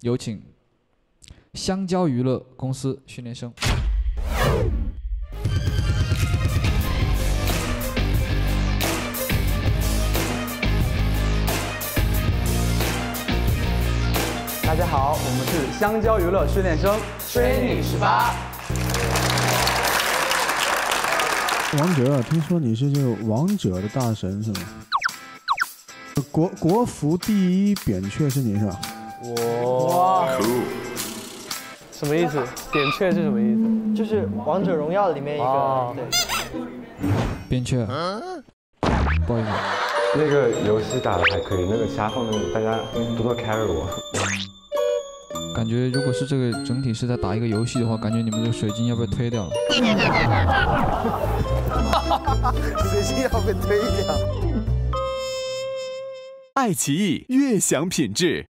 有请香蕉娱乐公司训练生。大家好，我们是香蕉娱乐训练生，追你十八。王哲，听说你是这个王者的大神是吗？国国服第一扁鹊是你是吧？哇，什么意思？扁鹊是什么意思？就是王者荣耀里面一个，对。扁鹊，不好意思，那个游戏打的还可以，那个下放的大家多多 carry 我。感觉如果是这个整体是在打一个游戏的话，感觉你们这个水晶要被推掉了。水晶要被推掉。爱奇艺悦享品质。